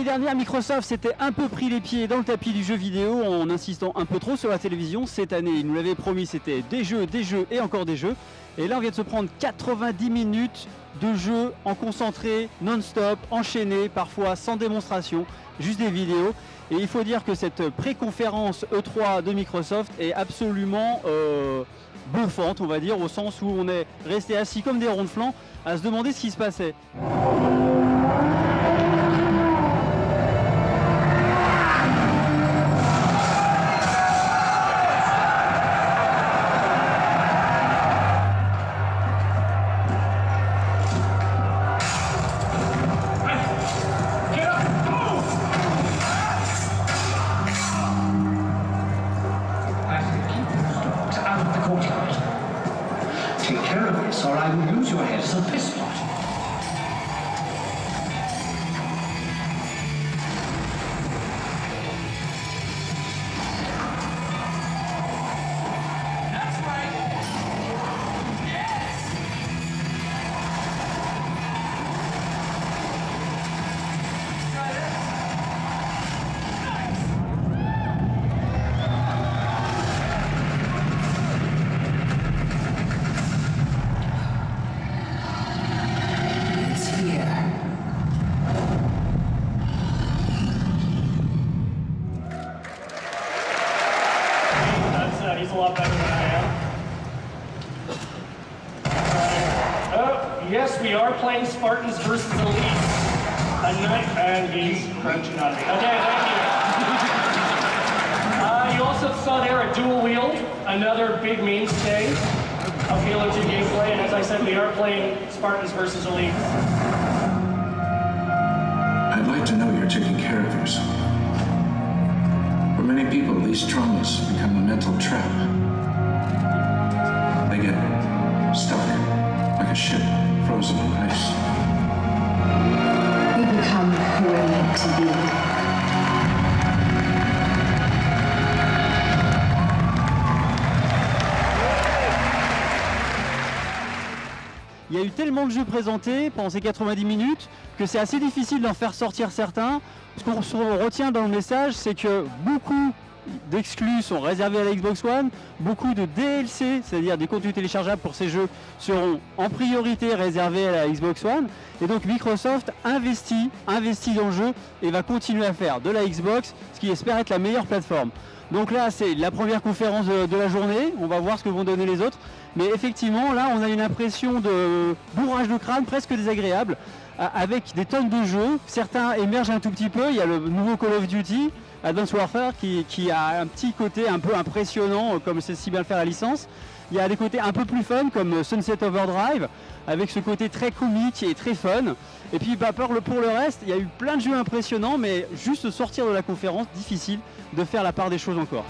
L'année dernière, Microsoft s'était un peu pris les pieds dans le tapis du jeu vidéo en insistant un peu trop sur la télévision. Cette année, il nous l'avait promis, c'était des jeux, des jeux et encore des jeux. Et là, on vient de se prendre 90 minutes de jeu en concentré, non-stop, enchaîné, parfois sans démonstration, juste des vidéos. Et il faut dire que cette pré-conférence E3 de Microsoft est absolument euh, bluffante, on va dire, au sens où on est resté assis comme des ronds de flanc à se demander ce qui se passait. Or I will use your head. As a piss he's a lot better than I am. Uh, oh, yes, we are playing Spartans versus Elite. A night, and he's crunching on me. Okay, thank you. Uh, you also saw there a dual wield, another big mainstay of Halo 2 gameplay, and as I said, we are playing Spartans versus Elite. I'd like to know you're taking care of yourself. Many people, these traumas become a mental trap. They get stuck like a ship frozen in ice. We become who we're meant to be. Y a eu tellement de jeux présentés pendant ces 90 minutes que c'est assez difficile d'en faire sortir certains. Ce qu'on retient dans le message, c'est que beaucoup d'exclus sont réservés à la Xbox One, beaucoup de DLC, c'est-à-dire des contenus téléchargeables pour ces jeux, seront en priorité réservés à la Xbox One. Et donc Microsoft investit, investit dans le jeu et va continuer à faire de la Xbox ce qui espère être la meilleure plateforme. Donc là, c'est la première conférence de, de la journée. On va voir ce que vont donner les autres. Mais effectivement, là, on a une impression de bourrage de crâne presque désagréable, avec des tonnes de jeux. Certains émergent un tout petit peu. Il y a le nouveau Call of Duty, Advanced Warfare, qui, a un petit côté un peu impressionnant, euh, comme c'est si bien le faire la licence. Il y a des côtés un peu plus fun, comme euh, Sunset Overdrive, avec ce côté très comique et très fun. Et puis, le- pour le reste, il y a eu plein de jeux impressionnants, mais juste sortir de la conférence, difficile de faire la part des choses encore.